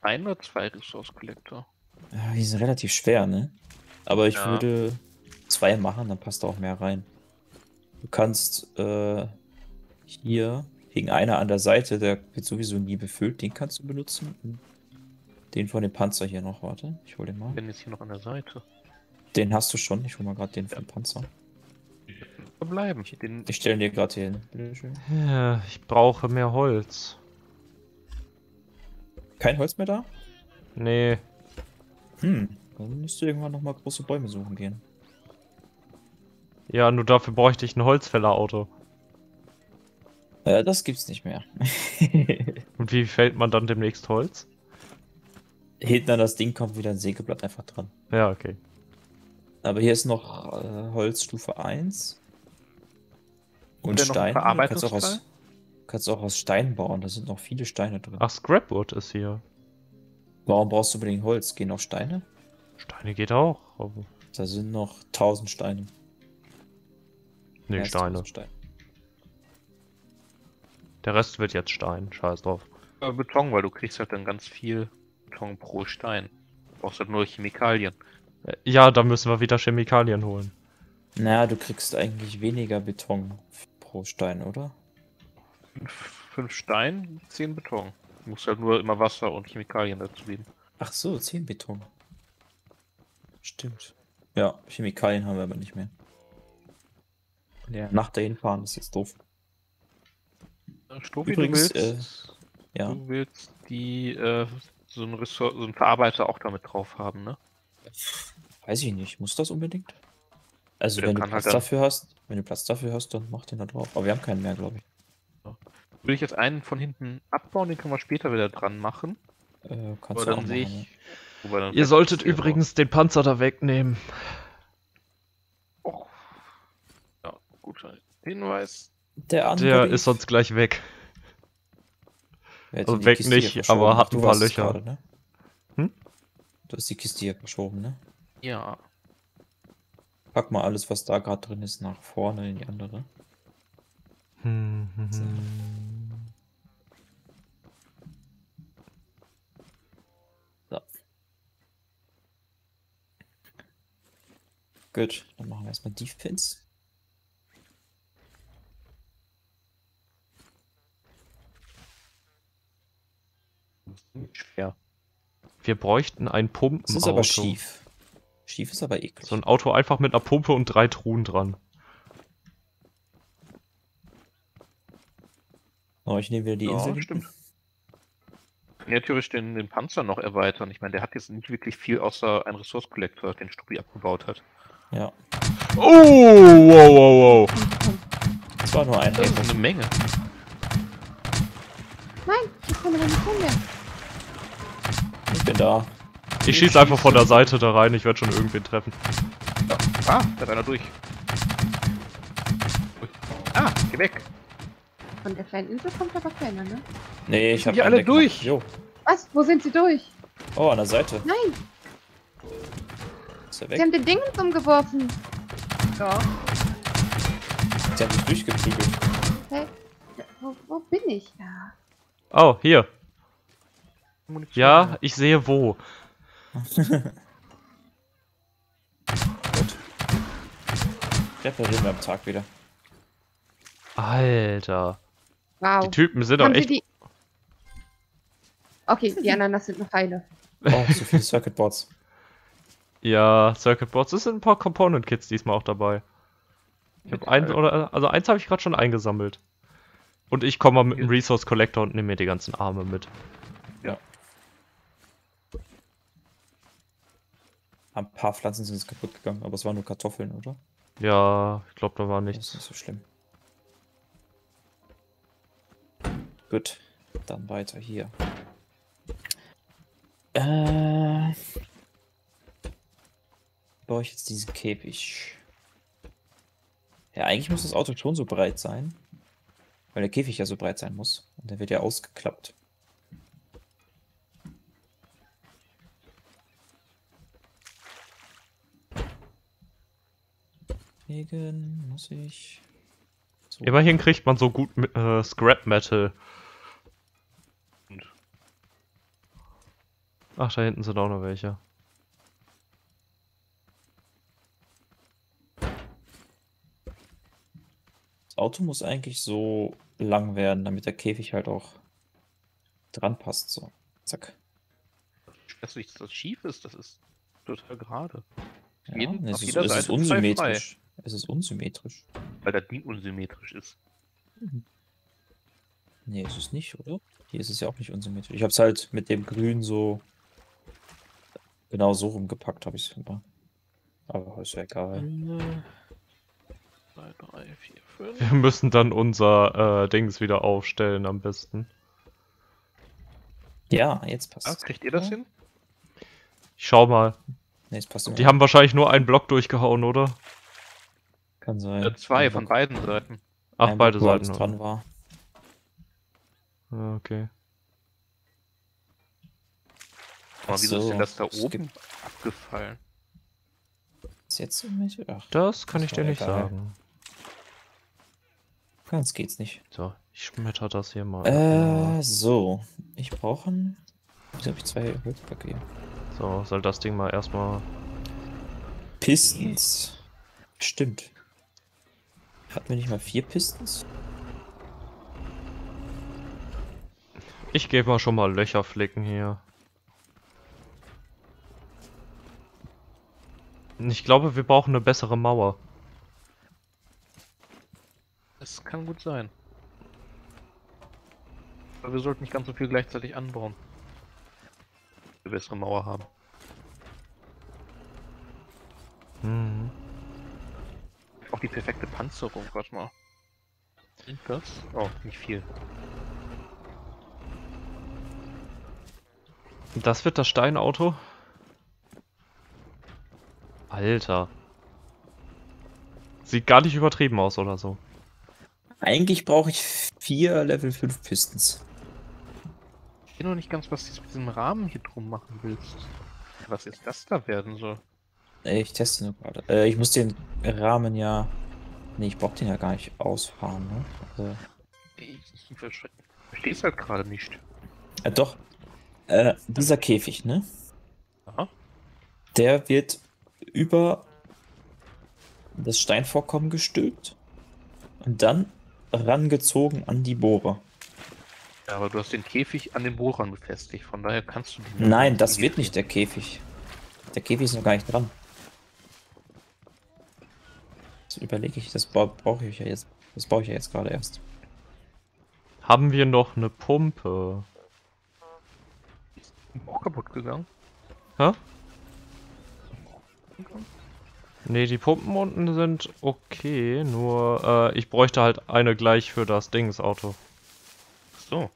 ein oder zwei Resource Collector? Ja, die sind relativ schwer, ne? Aber ich Ja. würde zwei machen, dann passt da auch mehr rein. Du kannst äh, hier gegen einer an der Seite, der wird sowieso nie befüllt, den kannst du benutzen. Den von dem Panzer hier noch, warte, ich hol den mal. Bin jetzt hier noch an der Seite. Den hast du schon, ich hol mal gerade den vom Panzer. Verbleiben. Den, Ich stelle dir gerade hier hin. Ja, ich brauche mehr Holz. Kein Holz mehr da? Nee. Hm, dann müsst du irgendwann nochmal große Bäume suchen gehen. Ja, nur dafür bräuchte ich ein Holzfällerauto. Äh, das gibt's nicht mehr. Und wie fällt man dann demnächst Holz? Hinten an das Ding kommt wieder ein Sägeblatt einfach dran. Ja, okay. Aber hier ist noch äh, Holzstufe 1. Und noch Stein. Du kannst auch, aus? Kannst auch aus Stein bauen. Da sind noch viele Steine drin. Ach, Scrapwood ist hier. Warum brauchst du unbedingt Holz? Gehen noch Steine? Steine geht auch. Aber... Da sind noch 1000 Steine. Nee, als Steine. 1000 Steine. Der Rest wird jetzt Stein. Scheiß drauf. äh, Beton, weil du kriegst halt dann ganz viel Beton pro Stein. Du brauchst halt nur Chemikalien. Äh, Ja, da müssen wir wieder Chemikalien holen. Naja, du kriegst eigentlich weniger Beton pro Stein, oder? Fünf, Stein, zehn Beton. Du musst halt nur immer Wasser und Chemikalien dazu geben. Ach so, 10 Beton. Stimmt. Ja, Chemikalien haben wir aber nicht mehr. Ja, nach dahin fahren ist jetzt doof. Äh, Stofi, Übrigens, du willst, Ja. du willst die, äh, so einen, Ressour so einen Verarbeiter auch damit drauf haben, ne? Weiß ich nicht, muss das unbedingt? Also Der wenn du halt Platz dann- dafür hast, wenn du Platz dafür hast, dann mach den da drauf. Aber wir haben keinen mehr, glaube ich. Will ich jetzt einen von hinten abbauen, den können wir später wieder dran machen. Äh, kannst Aber du auch dann sehe machen, ich. wobei dann Ihr solltet übrigens den Panzer da wegnehmen. Och. Ja, guter Hinweis. ja. Der andere. Der ist sonst gleich weg. Hat also weg Kiste nicht, aber hat ein paar Löcher. Gerade, ne? Hm? Du hast die Kiste hier verschoben, ne? Ja. Pack mal alles, was da gerade drin ist, nach vorne in die andere. Hm, hm, So. hm. Gut, dann machen wir erstmal Defense. Schwer. Wir bräuchten ein Das Pumpenauto. ist aber schief. Schief ist aber eklig. So ein Auto einfach mit einer Pumpe und drei Truhen dran. Oh, ich nehme wieder die Ja, Insel. stimmt. Ja, theoretisch den, den Panzer noch erweitern. Ich meine, der hat jetzt nicht wirklich viel außer ein Resource Collector, den Stuppi abgebaut hat. Ja, Oh, wow, wow, wow. das war nur ein Das ist eine Menge. Nein, ich komme da nicht hin mehr. Ich bin da. Ich schieße einfach von der Seite da rein, ich werde schon irgendwen treffen. Ah, da hat einer durch. Ah, geh weg. Von der kleinen Insel kommt aber keiner, ne? Nee, ich habe die alle durch? Jo. Was? Wo sind sie durch? Oh, an der Seite. Nein, Ist er sie weg? haben den Ding umgeworfen. Ja. Sie haben sich durchgeprügelt. Hä? Wo, wo bin ich? Ja. Oh, hier. Ja, ich sehe wo. Gut. Reparieren wir am Tag wieder. Alter. Wow. Die Typen sind doch haben sie echt. die... Okay, die anderen, das sind noch Heile. Oh, so viele Circuitboards. Ja, Circuit Boards. Es sind ein paar Component Kits diesmal auch dabei. Ich hab ein, oder, also eins habe ich gerade schon eingesammelt. Und ich komme mal mit dem Resource Collector und nehme mir die ganzen Arme mit. Ein paar Pflanzen sind jetzt kaputt gegangen, aber es waren nur Kartoffeln, oder? Ja, ich glaube, da war Das ist nichts. nicht so schlimm. Gut, dann weiter hier. Äh. Baue ich jetzt diesen Käfig. Ja, eigentlich muss das Auto schon so breit sein. Weil der Käfig ja so breit sein muss. Und der wird ja ausgeklappt. Deswegen muss ich. So. Immerhin kriegt man so gut äh, Scrap Metal. Ach, da hinten sind auch noch welche. Das Auto muss eigentlich so lang werden, damit der Käfig halt auch dran passt. So. Zack. Dass nicht, dass das schief ist, das ist total gerade. Ja, Jeden- es, ist, es ist unsymmetrisch. Es ist unsymmetrisch. Weil das Ding unsymmetrisch ist. Nee, ist es nicht, oder? Hier ist es ja auch nicht unsymmetrisch. Ich habe es halt mit dem Grün so genau so rumgepackt, habe ich es immer. Aber ist ja egal. Eine, zwei, drei, vier, fünf. Wir müssen dann unser äh, Dings wieder aufstellen am besten. Ja, jetzt passt Ah, es. kriegt ihr das hin? Ich schau mal. Nee, es passt. Die haben wahrscheinlich nur einen Block durchgehauen, oder? Kann sein. Äh, zwei Ein von Block- beiden Seiten. Ach, ein beide Block, wo Seiten. dran war. Ah, Okay. Aber wieso ist so, denn das da oben abgefallen? Ist jetzt irgendwelche? Ach, Das kann Ist ich dir nicht egal. sagen. ganz geht's nicht. So, ich schmetter das hier mal. Äh, so. Ich brauche ein. Wieso habe ich zwei Holzblöcke hier? So, soll das Ding mal erstmal. Pistons. Stimmt. Hatten wir nicht mal vier Pistons? Ich gehe mal schon mal Löcher flicken hier. Ich glaube, wir brauchen eine bessere Mauer. Das kann gut sein. Aber wir sollten nicht ganz so viel gleichzeitig anbauen. Wir bessere Mauer haben. Mhm. Auch die perfekte Panzerung, warte mal. Und das? Oh, nicht viel. Das wird das Steinauto? Alter. Sieht gar nicht übertrieben aus oder so. Eigentlich brauche ich vier Level 5 Pistons. Ich sehe noch nicht ganz, was du mit diesem Rahmen hier drum machen willst. Was jetzt das da werden soll. Äh, Ich teste nur gerade. Äh, ich muss den Rahmen ja. Nee, ich brauche den ja gar nicht ausfahren, ne? Also, Ich, ich verstehe es halt gerade nicht. äh, doch. Äh, dieser Käfig, ne? Aha. Der wird über das Steinvorkommen gestülpt und dann rangezogen an die Bohrer. Ja, aber du hast den Käfig an den Bohrern befestigt, von daher kannst du den. Nein, das wird nicht der Käfig. Der Käfig ist noch gar nicht dran. Das überlege ich, das brauche ich ja jetzt. Das baue ich ja jetzt gerade erst. Haben wir noch eine Pumpe? auch kaputt gegangen. Hä? Nee, die Pumpen unten sind okay, nur äh, ich bräuchte halt eine gleich für das Dingsauto, So.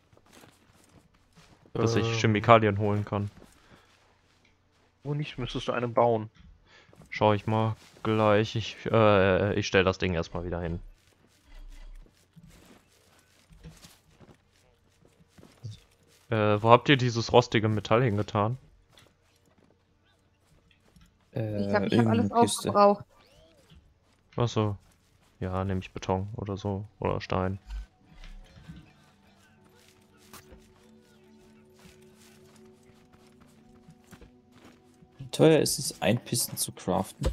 dass ich Ähm, Chemikalien holen kann. Wo nicht, müsstest du eine bauen. Schau ich mal gleich. Ich, äh, ich stelle das Ding erstmal wieder hin. Äh, wo habt ihr dieses rostige Metall hingetan? Äh, Ich glaube, ich habe alles Kiste. aufgebraucht. Achso. Ja, nehme ich Beton oder so. Oder Stein. Wie teuer ist es, ein Pisten zu craften?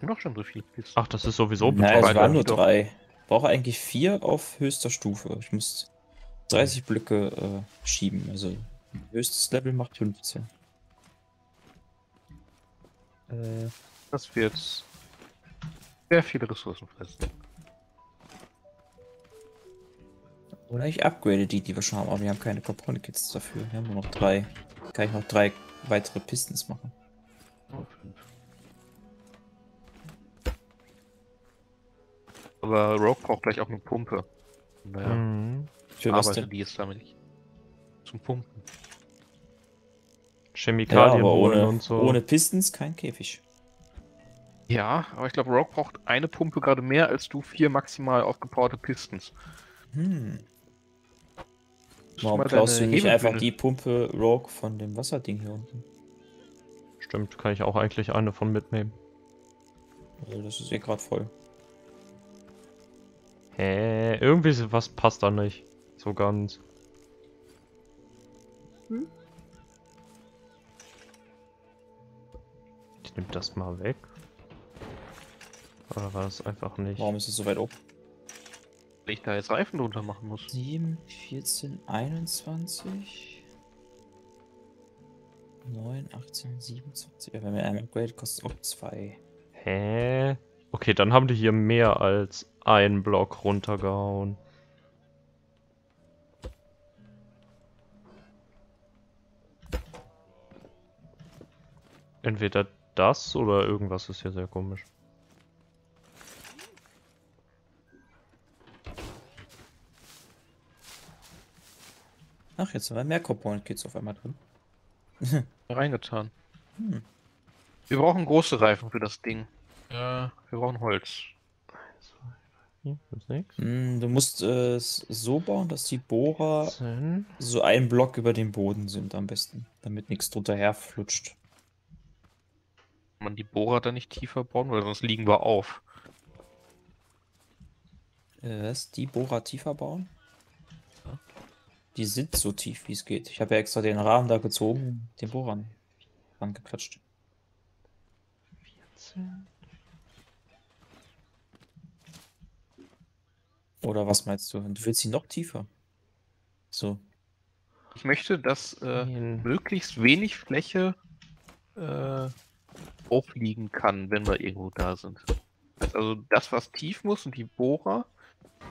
Noch schon so viel Kisten. Ach, das ist sowieso Nein, Beton. es waren nur doch. drei. Ich brauche eigentlich vier auf höchster Stufe. Ich muss 30 Blöcke äh, schieben. Also höchstes Level macht 15. Äh, Das wird sehr viele Ressourcen fressen. oder ich upgrade die, die wir schon haben, aber wir haben keine Component Kits dafür. Wir haben nur noch drei. Kann ich noch drei weitere Pistons machen. Oh, fünf. Aber Rogue braucht gleich auch eine Pumpe. Naja, Mhm. Für was denn? die jetzt damit nicht. Zum Pumpen. Ja, Chemikalien aber holen ohne, und so. ohne Pistons kein Käfig. Ja, aber ich glaube, Rogue braucht eine Pumpe gerade mehr als du vier maximal aufgepowerte Pistons. Hm. Warum mal klaust du nicht einfach die Pumpe Rogue von dem Wasserding hier unten? Stimmt, kann ich auch eigentlich eine von mitnehmen. Also das ist eh gerade voll. Hä? Irgendwie was passt da nicht. So ganz. Ich nehme das mal weg. Oder war das einfach nicht? Warum ist es so weit oben? Wenn ich da jetzt Reifen drunter machen muss. 7, 14, 21. 9, 18, 27. Ja, wenn wir einmal Upgrade kostet auch 2. Hä? Okay, dann haben die hier mehr als einen Block runtergehauen. Entweder das oder irgendwas ist hier sehr komisch. Ach, jetzt haben wir mehr Component Kits auf einmal drin. Reingetan. Hm. Wir brauchen große Reifen für das Ding. Ja, wir brauchen Holz. Hier, fünf, sechs, Hm, du musst äh, es so bauen, dass die Bohrer zehn. so ein Block über dem Boden sind am besten, damit nichts drunter herflutscht. Man die Bohrer da nicht tiefer bauen, weil sonst liegen wir auf. Äh, was? Die Bohrer tiefer bauen? Die sind so tief, wie es geht. Ich habe ja extra den Rahmen da gezogen, den Bohrern rangeklatscht. 14. Oder was meinst du? Du willst sie noch tiefer? So. Ich möchte, dass äh, möglichst wenig Fläche äh, aufliegen kann, wenn wir irgendwo da sind. Also das, was tief muss und die Bohrer,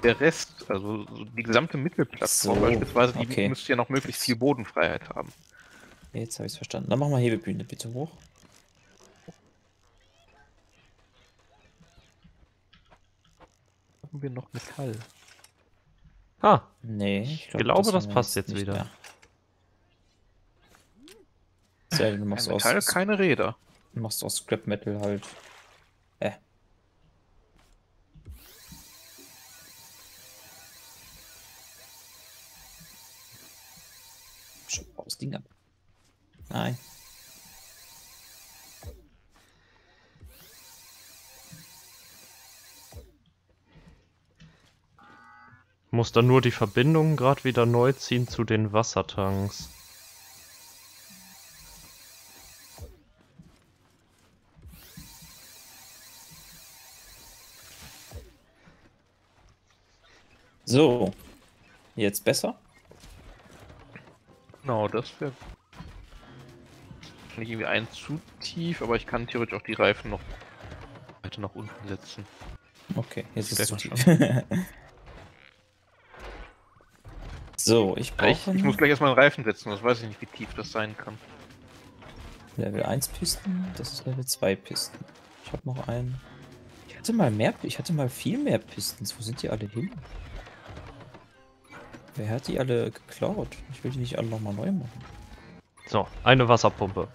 der Rest, also so die gesamte Mittelplattform So, beispielsweise, die okay. müsste ja noch möglichst viel Bodenfreiheit haben. Jetzt habe ich es verstanden. Dann machen wir Hebebühne bitte hoch. Haben wir noch Metall? Ah, Nee, Ich glaub, glaube, das wir passt jetzt wieder. mehr. Sehr, du machst aus, Metall, keine Räder. Du machst aus Scrap Metal halt. Äh. Schau aus Ding ab. Nein. muss dann nur die Verbindung gerade wieder neu ziehen zu den Wassertanks. So. Jetzt besser? Genau, das wäre nicht irgendwie ein zu tief, aber ich kann theoretisch auch die Reifen noch weiter nach unten setzen. Okay, jetzt ist es zu tief. so, ich Ich, brauche ich muss gleich erstmal einen Reifen setzen, das weiß ich nicht, wie tief das sein kann. Level 1 Pisten, das ist Level 2 Pisten. Ich habe noch einen. Ich hatte mal mehr, ich hatte mal viel mehr Pistons. Wo sind die alle hin? Wer hat die alle geklaut? Ich will die nicht alle nochmal neu machen. So, eine Wasserpumpe.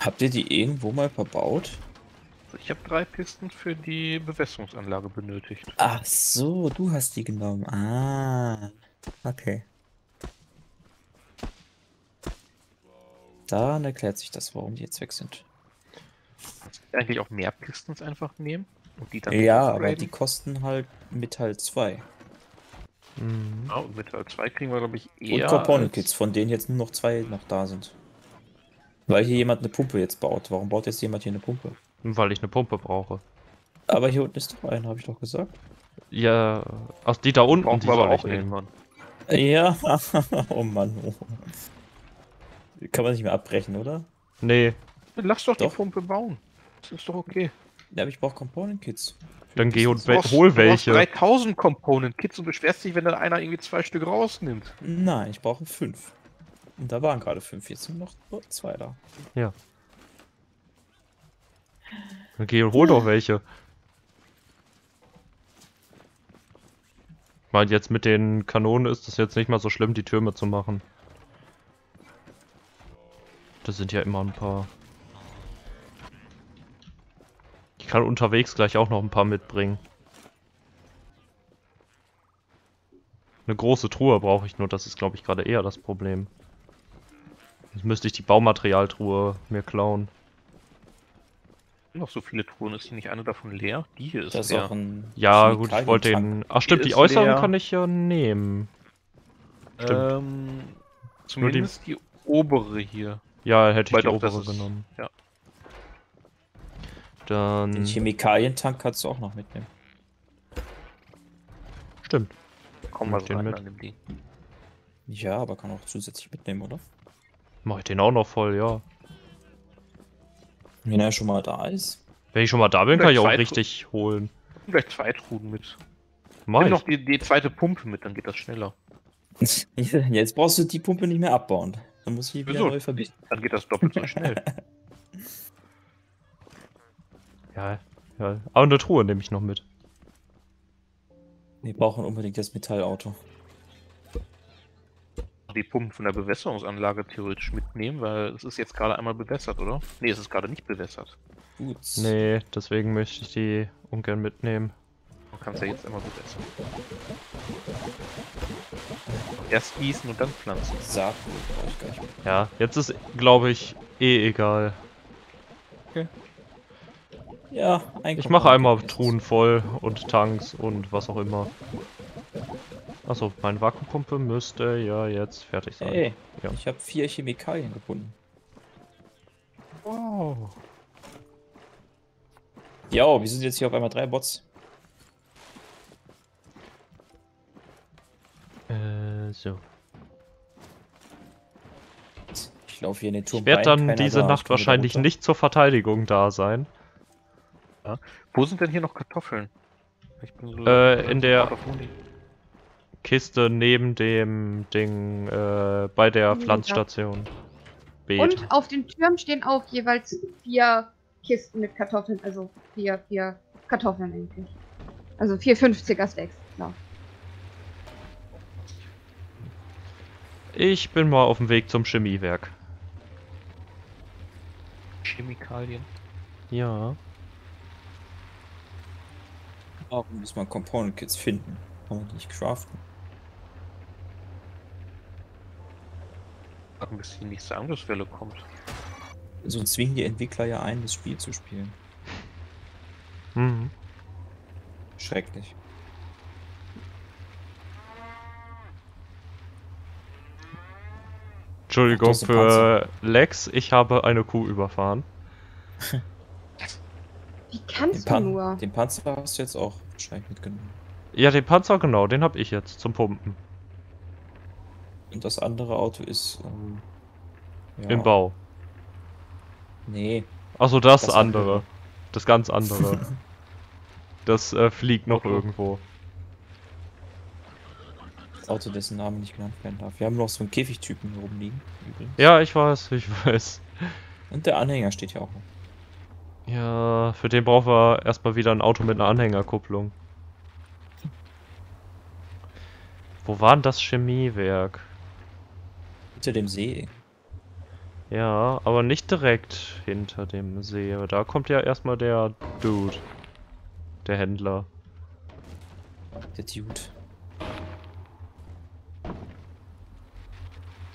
Habt ihr die irgendwo mal verbaut? Ich habe drei Pisten für die Bewässerungsanlage benötigt. Ach so, du hast die genommen. Ah, okay. Dann erklärt sich das, warum die jetzt weg sind. Eigentlich auch mehr Pistons einfach nehmen und die dann Ja, aber die kosten halt Metall 2. Mhm. Ja, und Metall 2 kriegen wir, glaube ich, Und eher. Component als- Kits, von denen jetzt nur noch zwei noch da sind. Weil hier jemand eine Pumpe jetzt baut. Warum baut jetzt jemand hier eine Pumpe? Weil ich eine Pumpe brauche. Aber hier unten ist doch eine, habe ich doch gesagt. Ja, ach, die da unten, die wir aber soll ich auch nehmen. irgendwann. Ja, oh Mann. Oh. Kann man nicht mehr abbrechen, oder? Nee, Lass doch, Doch. die Pumpe bauen. Das ist doch okay. Ja, aber ich brauche Component Kits. dann geh und Du we- brauchst- hol du brauchst welche. 3000 Component Kits und beschwerst dich, wenn dann einer irgendwie zwei Stück rausnimmt. Nein, ich brauche fünf. Und da waren gerade fünf, jetzt sind noch zwei da. Dann geh und hol doch welche. Ich meine, jetzt mit den Kanonen ist es jetzt nicht mal so schlimm, die Türme zu machen. Das sind ja immer ein paar. Ich kann unterwegs gleich auch noch ein paar mitbringen. Eine große Truhe brauche ich nur, das ist glaube ich gerade eher das Problem. Jetzt müsste ich die Baumaterialtruhe mir klauen. Noch so viele Truhen, ist hier nicht eine davon leer? Die hier ist Das ist leer. auch ein. Ja, gut, ich wollte den. Ach stimmt, Die die ist äußeren leer. kann ich ja nehmen. Stimmt. Ähm, zumindest die... obere hier. Ja, hätte ich Weil die doch, obere ist- genommen. ja. Dann. Den Chemikalientank kannst du auch noch mitnehmen. Stimmt. Komm mal den rein mit. Ding. Ja, aber kann auch zusätzlich mitnehmen, oder? Mach ich den auch noch voll, ja. Wenn er schon mal da ist. Wenn ich schon mal da bin, kann ich auch Vielleicht richtig holen. Nimm Gleich zwei Truhen mit. Mach Nimm ich. noch die, die zweite Pumpe mit, dann geht das schneller. Jetzt brauchst du die Pumpe nicht mehr abbauen. Dann muss ich die wieder Wieso? neu verbinden. Dann geht das doppelt so schnell. Ja, ja. Aber eine Truhe nehme ich noch mit. Wir brauchen unbedingt das Metallauto. die Pumpen von der Bewässerungsanlage theoretisch mitnehmen, weil es ist jetzt gerade einmal bewässert, oder? Nee, es ist gerade nicht bewässert. Gut. Nee, deswegen möchte ich die ungern mitnehmen. Man kann es ja jetzt einmal bewässern. Erst gießen und dann pflanzen. Saatgut brauche ich gar nicht mehr. Ja, jetzt ist, glaube ich, eh egal. Ja, ein Ich mache einmal Truhen voll und Tanks und was auch immer. Achso, meine Vakuumpumpe müsste ja jetzt fertig sein. Hey, Ja. ich habe vier Chemikalien gefunden. Wow. Ja, wir sind jetzt hier auf einmal drei Bots. Äh, so. Ich laufe hier in den Turm Ich werde dann diese Nacht wahrscheinlich runter. nicht zur Verteidigung da sein. Wo sind denn hier noch Kartoffeln? Ich bin so Äh, in der-. Kiste neben dem Ding äh, bei der Ja. Pflanzstation. Beet. Und auf den Türmen stehen auch jeweils vier Kisten mit Kartoffeln, also vier, vier Kartoffeln eigentlich. Also vier 50er Stacks, genau. Ich bin mal auf dem Weg zum Chemiewerk. Chemikalien. Ja. Warum muss man Component Kits finden? Kann man die nicht craften? Warten, bis die nächste Angriffswelle kommt. Sonst zwingen die Entwickler ja ein, das Spiel zu spielen. Mhm. Schrecklich. Entschuldigung für Lex, ich habe eine Kuh überfahren. Wie Den, kannst du Pan nur? den Panzer hast du jetzt auch wahrscheinlich mitgenommen. Ja, den Panzer, genau, den habe ich jetzt zum Pumpen. Und das andere Auto ist ähm, ja, Im Bau. Nee, Achso, das, Das andere. andere. Das ganz andere. das äh, fliegt noch irgendwo. das Auto, dessen Name nicht genannt werden darf. Wir haben noch so einen Käfigtypen hier oben liegen. Übrigens. Ja, ich weiß, ich weiß. Und der Anhänger steht hier auch noch. Ja, für den brauchen wir erstmal wieder ein Auto mit einer Anhängerkupplung. Wo war denn das Chemiewerk? Hinter dem See. Ja, aber nicht direkt hinter dem See. Aber Da kommt ja erstmal der Dude. Der Händler. Der Dude.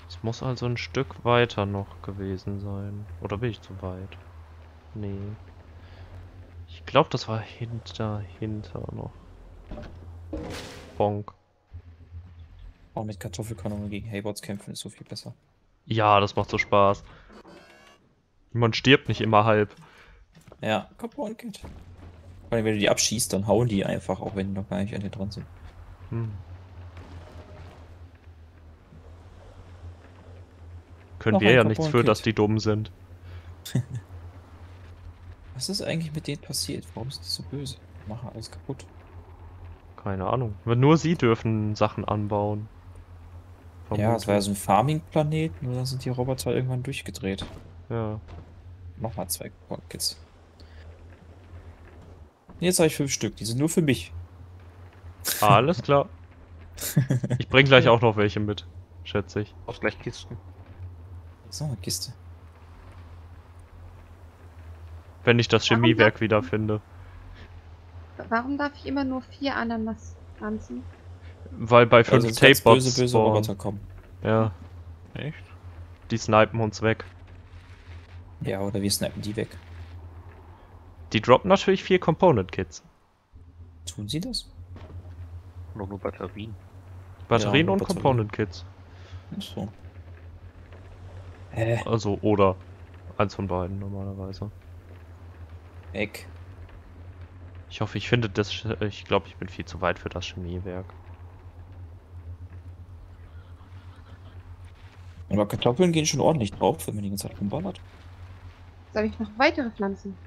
Es muss also ein Stück weiter noch gewesen sein. Oder bin ich zu weit? Nee. Ich glaube, das war hinter, hinter noch. Bonk. Auch mit Kartoffelkanonen gegen Haybots kämpfen ist so viel besser. Ja, das macht so Spaß. Man stirbt nicht immer halb. Ja, Component Kit. Vor allem, wenn du die abschießt, dann hauen die einfach, auch wenn die noch gar nicht an dir dran sind. Hm. Können Noch wir ja nichts für, dass die dumm sind. Was ist eigentlich mit denen passiert? Warum sind die so böse? Machen alles kaputt. Keine Ahnung. Nur sie dürfen Sachen anbauen. Ja, es war ja Vermutlich. so ein Farming-Planet und dann sind die Roboter irgendwann durchgedreht. Ja. Nochmal zwei Kits. Jetzt habe ich fünf Stück, die sind nur für mich. Alles klar. Ich bring gleich auch noch welche mit, schätze ich. Ausgleichkisten. So, eine Kiste. Wenn ich das Warum Chemiewerk wiederfinde. Warum darf ich immer nur vier Ananas pflanzen? Weil bei fünf ganz Tape-Bots böse, böse. Roboter kommen. Ja, Echt? die snipen uns weg. Ja, oder wir snipen die weg. Die droppen natürlich vier Component-Kits. Tun sie das? Noch nur Batterien. Batterien nur und Batterien. Component-Kits. Ach so. Hä? Also, oder eins von beiden normalerweise. Weg. Ich hoffe, ich finde das. Sch- Ich glaube, ich bin viel zu weit für das Chemiewerk. Aber Kartoffeln gehen schon ordentlich drauf, wenn man die ganze Zeit rumballert. Soll ich noch weitere Pflanzen?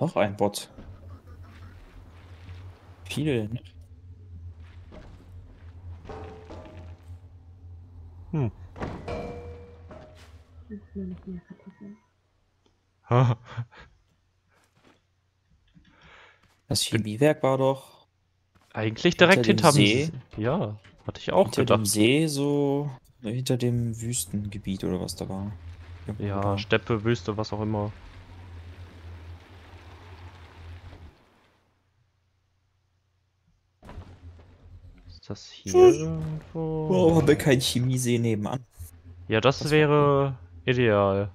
Noch ein Bot. Vielen. Hm. Ach, nur noch mehr Kartoffeln. Das Chemiewerk war doch Eigentlich direkt Hinter dem hinterm See? Ja, hatte ich auch hinter dem gedacht. See so hinter dem Wüstengebiet oder was da war. Irgendwo Ja, da. Steppe, Wüste, was auch immer. Ist das hier irgendwo? Oh, haben wir keinen Chemiesee nebenan. Ja, das, Das wäre ideal.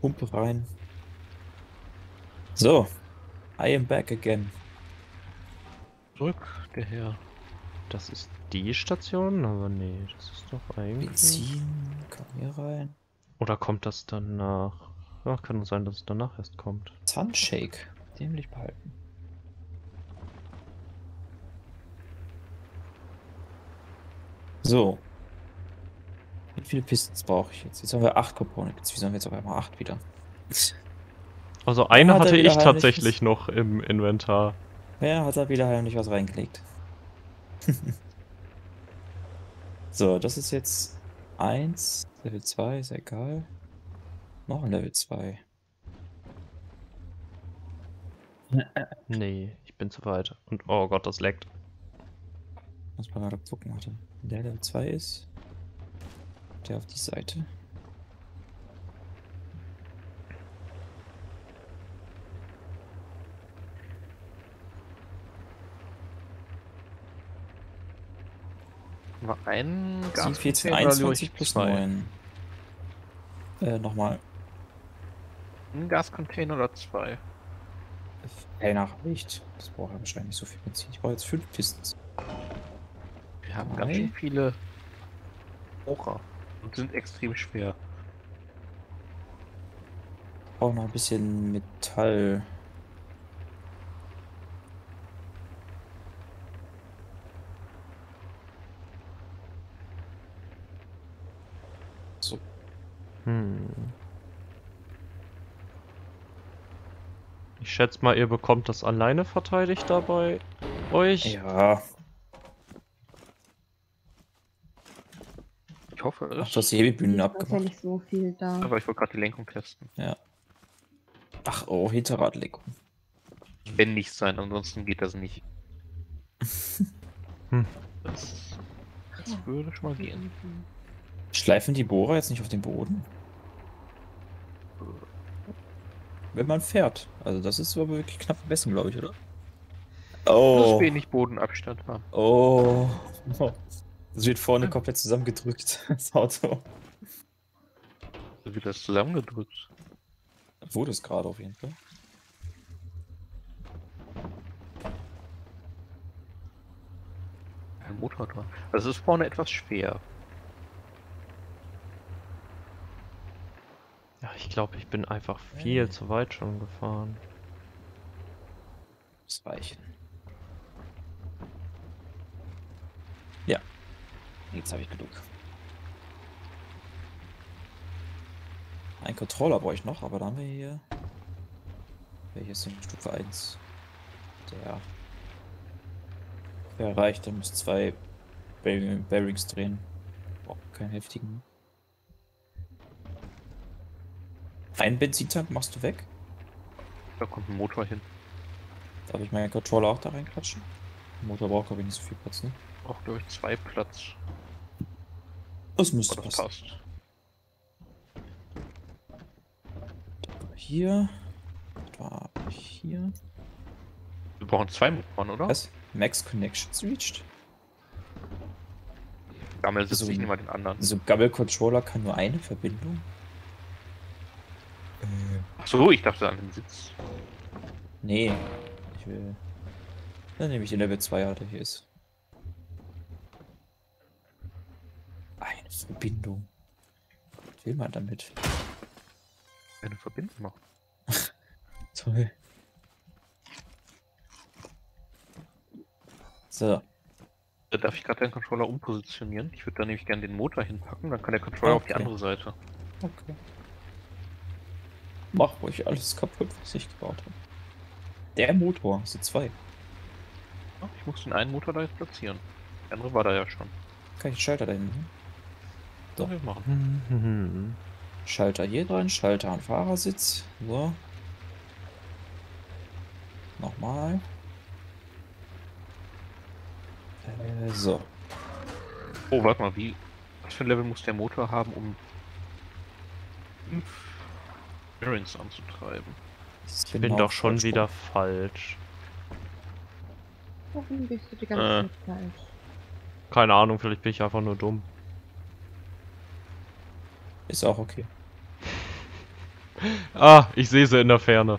Pumpe rein. So. I am back again. Zurück, der Herr. Das ist die Station? Aber nee, das ist doch eigentlich. Benzin, kann hier rein. Oder kommt das danach? Ja, kann sein, dass es danach erst kommt. Sunshake. Den will ich behalten. So. Wie viele Pistons brauche ich jetzt? Jetzt haben wir 8 Components. Wieso haben wir jetzt auf einmal 8 wieder? Also eine hat hatte ich tatsächlich noch im Inventar. Wer hat da wieder heimlich was reingelegt? so, das ist jetzt 1. Level 2, ist egal. Noch ein Level 2. Nee, ich bin zu weit. Und oh Gott, das leckt. Muss man gerade gucken, warte. Wenn der Level 2 ist, der auf die Seite. War ein 7, 14, Gascontainer, 21 oder plus zwei? 9. Äh, nochmal. Ein Gascontainer oder zwei? Hey, nachricht. Das braucht ja wahrscheinlich nicht so viel Benzin. Ich brauche jetzt 5 Pistons. Wir haben Zwei? ganz schön viele Bohrer und sind extrem schwer. Brauche noch ein bisschen Metall. So. Hm. Ich schätze mal, ihr bekommt das alleine verteidigt dabei. Euch. Ja. Hoffe Ach, du hast die Hebebühnen ist ja abgemacht. nicht so viel da. Aber ich wollte gerade die Lenkung testen. Ach, oh, Hinterradlenkung. Wenn nicht sein, ansonsten geht das nicht. Hm. Das, das würde schon mal gehen. Schleifen die Bohrer jetzt nicht auf den Boden? Wenn man fährt. Also das ist aber wirklich knapp bemessen, glaube ich, oder? Oh. wenig Bodenabstand haben. Oh. Das wird vorne komplett zusammengedrückt, das Auto. So wird das zusammengedrückt. Wurde es gerade auf jeden Fall. Ein Motor dran. Das ist vorne etwas schwer. Ja, ich glaube, ich bin einfach viel Äh. zu weit schon gefahren. Das reichen. Jetzt habe ich genug. Ein Controller brauche ich noch, aber da haben wir hier. Welches ist Stufe 1? Der. Wer erreicht, der muss zwei Bear- Bearings drehen. Braucht keinen heftigen. Einen Benzintank machst du weg. Da kommt ein Motor hin. Darf ich meinen Controller auch da reinklatschen? Der Motor braucht glaube ich nicht so viel Platz, ne? Auch durch zwei Platz. Das müsste das passen. passt. Hier. Da hier. Wir brauchen zwei Motoren, oder? Was? Max Connections reached? Gammel sitzt So. nicht mal den anderen. Also Gabel Controller kann nur eine Verbindung? Ach so, ich dachte an den Sitz. Nee. Ich will. Dann nehme ich den Level 2 der hier ist. Verbindung. will man damit? Eine Verbindung machen. Toll. So, Darf ich gerade den Controller umpositionieren? Ich würde da nämlich gerne den Motor hinpacken, dann kann der Controller auf die Okay. andere Seite. okay. Mach ruhig alles kaputt, was ich gebaut habe. Der Motor, so zwei. Ich muss den einen Motor da jetzt platzieren. Der andere war da ja schon. Kann ich den Schalter da hinten? So. Soll ich machen. Mhm. Schalter hier dran, Schalter an Fahrersitz. So. Nochmal. Äh, so. Oh, warte mal, wie. Was für ein Level muss der Motor haben, um 5 Bearings anzutreiben? Ich bin genau doch schon wieder falsch. Warum bist du die ganze Zeit falsch? Keine Ahnung, vielleicht bin ich einfach nur dumm. Ist auch okay. Ah, ich sehe sie in der Ferne.